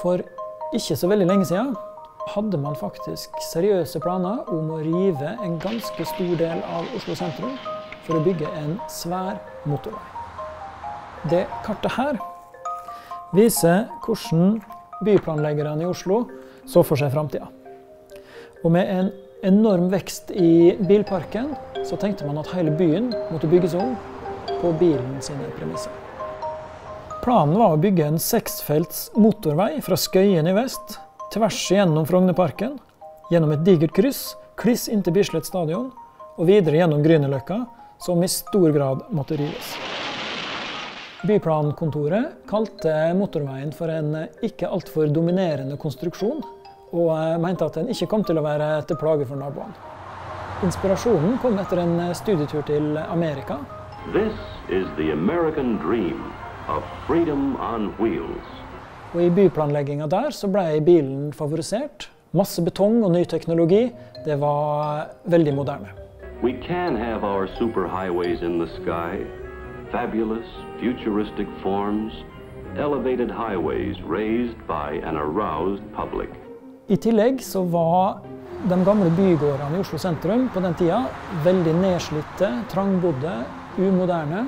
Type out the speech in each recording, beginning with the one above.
For ikke så veldig lenge siden hadde man faktisk seriøse planer om å rive en ganske stor del av Oslo sentrum for å bygge en svær motorvei. Det kartet her viser hvordan byplanleggerne i Oslo så for seg framtida. Og med en enorm vekst i bilparken så tenkte man at hele byen måtte bygges om på bilen sine premisser. Planen var å bygge en seksfelts motorvei fra Skøyen i vest tvers gjennom Frognerparken, gjennom et digert kryss, kliss inntil Bislett stadion, og videre gjennom Grünerløkka, som i stor grad måtte rives. Byplankontoret kalte motorveien for en ikke altfor dominerende konstruksjon, og mente at den ikke kom til å være til plage for naboene. Inspirasjonen kom etter en studietur til Amerika. This is the American dream of freedom on wheels. Og I byplanlegginga der så ble bilen favorisert. Masse betong og ny teknologi. Det var veldig moderne. We can have our superhighways in the sky, fabulous, futuristic forms, elevated highways raised by an aroused public. I tillegg så var de gamle bygårdene i Oslo sentrum på den tida veldig nedslitte, trangbodde, umoderne.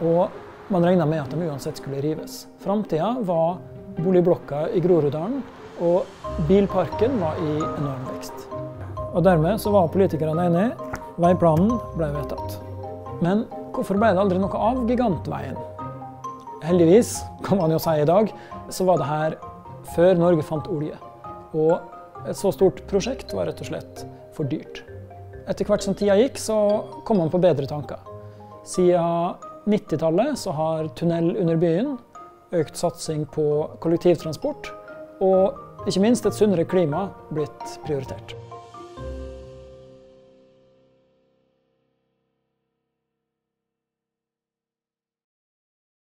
Og man regna med at de uansett skulle rives. Framtida var boligblokka i Groruddalen, og bilparken var i enorm vekst. Og dermed så var politikerne enige. Veiplanen ble vedtatt. Men hvorfor ble det aldri noe av gigantveien? Heldigvis, kan man jo si i dag, så var det her før Norge fant olje. Og et så stort prosjekt var rett og slett for dyrt. Etter hvert som tida gikk, så kom man på bedre tanker. Siden 90-tallet så har tunnel under byen, økt satsing på kollektivtransport og ikke minst et sunnere klima blitt prioritert.